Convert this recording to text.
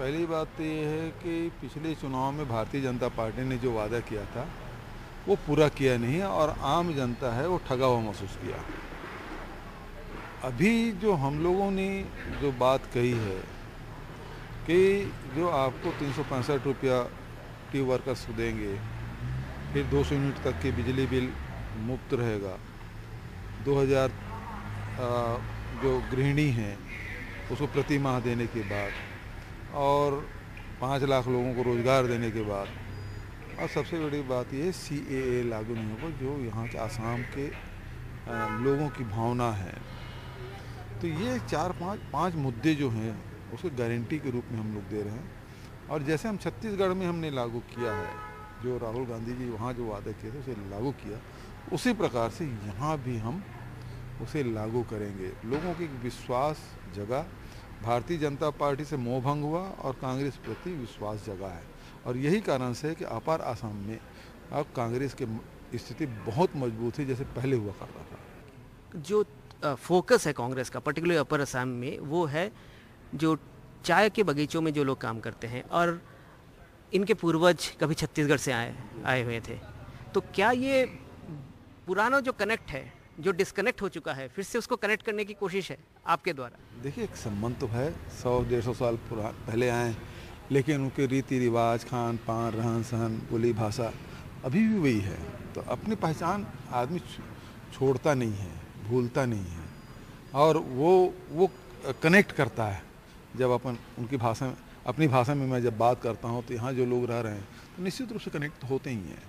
पहली बात तो ये है कि पिछले चुनाव में भारतीय जनता पार्टी ने जो वादा किया था, वो पूरा किया नहीं और आम जनता है, वो ठगा हुआ महसूस किया। अभी जो हम लोगों ने जो बात कही है कि जो आपको तीन सौ पैंसठ रुपया टी वर्कर्स देंगे, फिर 200 यूनिट तक की बिजली बिल मुफ़्त रहेगा। 2000 जो गृहिणी हैं, उसको प्रति माह देने के बाद और पाँच लाख लोगों को रोज़गार देने के बाद, और सबसे बड़ी बात ये सी ए ए लागू नहीं होगा, जो यहाँ के आसाम के लोगों की भावना है। तो ये चार पाँच पाँच मुद्दे जो हैं, उसको गारंटी के रूप में हम लोग दे रहे हैं। और जैसे हम छत्तीसगढ़ में हमने लागू किया है, जो राहुल गांधी जी वहाँ जो वादे किए थे, उसे लागू किया, उसी प्रकार से यहाँ भी हम उसे लागू करेंगे। लोगों की विश्वास जगा भारतीय जनता पार्टी से मोह भंग हुआ और कांग्रेस प्रति विश्वास जगा है। और यही कारण से कि अपार आसाम में अब कांग्रेस की स्थिति बहुत मज़बूत है, जैसे पहले हुआ करता था। जो फोकस है कांग्रेस का पर्टिकुलर अपर आसाम में, वो है जो चाय के बगीचों में जो लोग काम करते हैं और इनके पूर्वज कभी छत्तीसगढ़ से आए आए हुए थे। तो क्या ये पुराना जो कनेक्ट है जो डिस्कनेक्ट हो चुका है, फिर से उसको कनेक्ट करने की कोशिश है आपके द्वारा। देखिए, एक संबंध तो है, सौ, डेढ़ सौ साल पहले आए, लेकिन उनके रीति रिवाज, खान पान, रहन सहन, बोली भाषा अभी भी वही है। तो अपनी पहचान आदमी छोड़ता नहीं है, भूलता नहीं है, और वो वो कनेक्ट करता है। जब अपन उनकी भाषा में, अपनी भाषा में मैं जब बात करता हूँ तो यहाँ जो लोग रह रहे हैं तो निश्चित रूप से कनेक्ट होते ही हैं।